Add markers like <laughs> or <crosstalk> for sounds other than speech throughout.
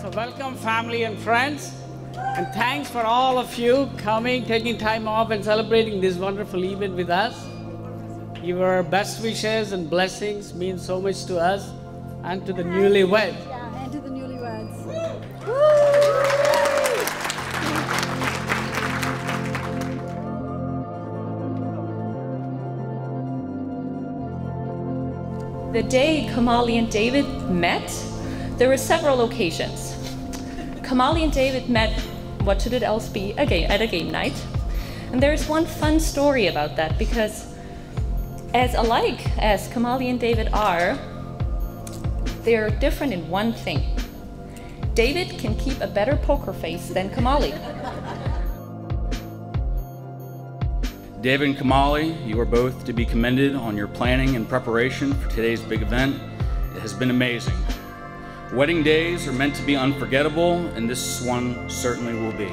So, welcome, family and friends. And thanks for all of you coming, taking time off, and celebrating this wonderful event with us. Your best wishes and blessings mean so much to us and to the newlywed. Yeah, and to the newlyweds. The day Kamali and David met, there were several occasions. Kamali and David met, what should it else be, a game, at a game night. And there's one fun story about that because, as alike as Kamali and David are, they're different in one thing. David can keep a better poker face than Kamali. David and Kamali, you are both to be commended on your planning and preparation for today's big event. It has been amazing. Wedding days are meant to be unforgettable, and this one certainly will be.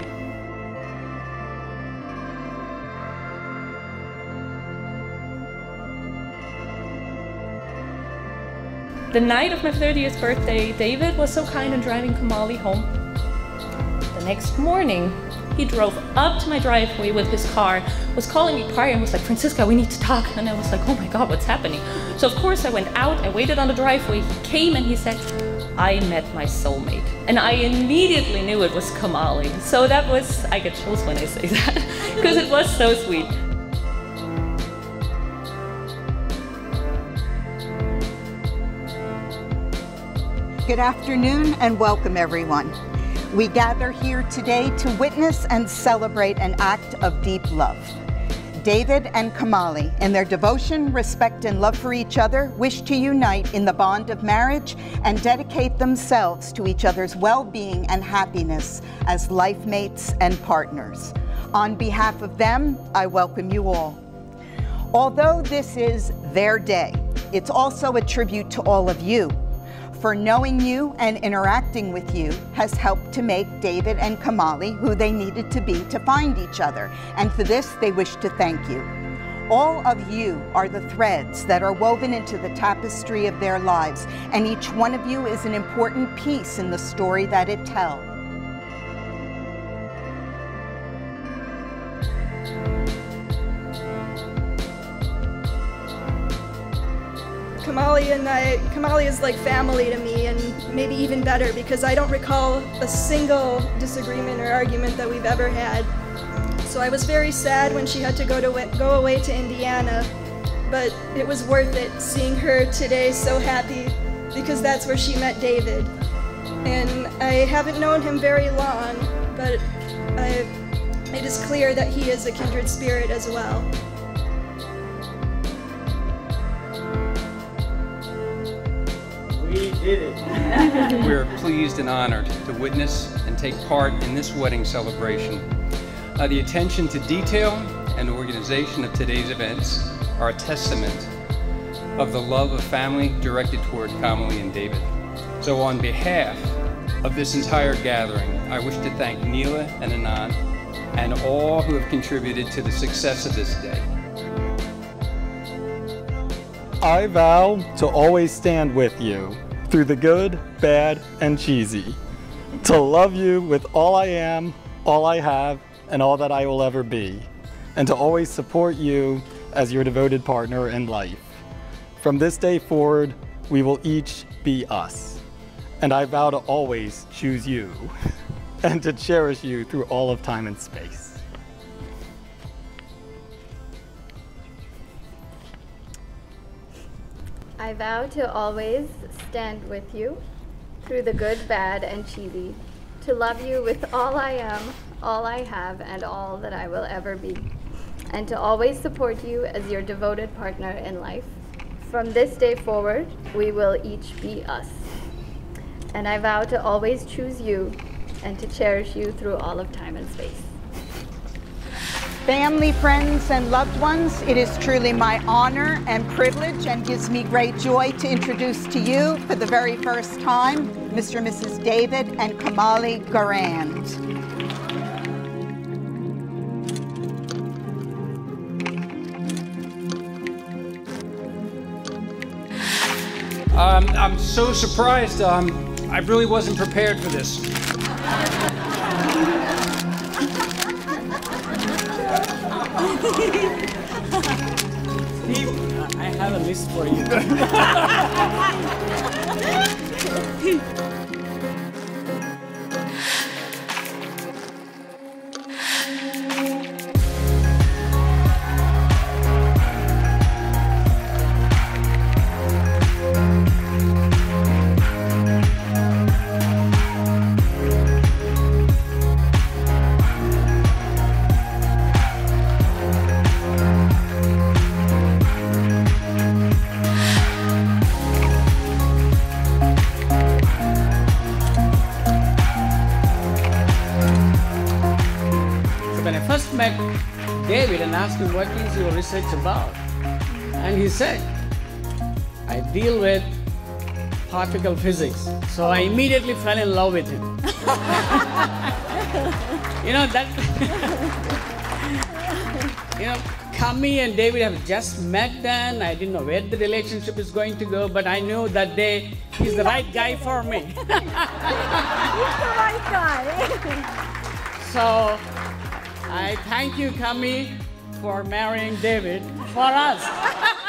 The night of my 30th birthday, David was so kind in driving Kamali home. The next morning, he drove up to my driveway with his car, was calling me prior and was like, Francisca, we need to talk. And I was like, oh my God, what's happening? So, of course, I went out, I waited on the driveway. He came and he said, I met my soulmate. And I immediately knew it was Kamali. So that was, I get chills when I say <laughs> that, because it was so sweet. Good afternoon and welcome, everyone. We gather here today to witness and celebrate an act of deep love. David and Kamali, in their devotion, respect, and love for each other, wish to unite in the bond of marriage and dedicate themselves to each other's well being and happiness as life mates and partners. On behalf of them, I welcome you all. Although this is their day, it's also a tribute to all of you for knowing you and interacting with you has helped to make David and Kamali who they needed to be to find each other. And for this, they wish to thank you. All of you are the threads that are woven into the tapestry of their lives, and each one of you is an important piece in the story that it tells. Kamali and I, Kamali is like family to me, and maybe even better because I don't recall a single disagreement or argument that we've ever had. So I was very sad when she had to go to go away to Indiana, but it was worth it seeing her today so happy because that's where she met David. And I haven't known him very long, but I, it is clear that he is a kindred spirit as well. Did it. <laughs> We are pleased and honored to witness and take part in this wedding celebration. Uh, the attention to detail and organization of today's events are a testament of the love of family directed toward Kamali and David. So on behalf of this entire gathering, I wish to thank Neela and Anand and all who have contributed to the success of this day. I vow to always stand with you through the good, bad, and cheesy. To love you with all I am, all I have, and all that I will ever be. And to always support you as your devoted partner in life. From this day forward, we will each be us. And I vow to always choose you <laughs> and to cherish you through all of time and space. I vow to always stand with you through the good, bad, and cheesy, to love you with all I am, all I have, and all that I will ever be, and to always support you as your devoted partner in life. From this day forward, we will each be us. And I vow to always choose you and to cherish you through all of time and space. Family, friends, and loved ones, it is truly my honor and privilege and gives me great joy to introduce to you for the very first time Mr. and Mrs. David and Kamali Garand. Um, I'm so surprised. Um, I really wasn't prepared for this. Have a list for you. <laughs> met David and asked him what is your research about, and he said, I deal with particle physics. So I immediately fell in love with him. <laughs> you know that <laughs> you know Kami and David have just met then. I didn't know where the relationship is going to go, but I knew that day he's the right guy for me. <laughs> He's the right guy. So I thank you, Kami, for marrying David for us. <laughs>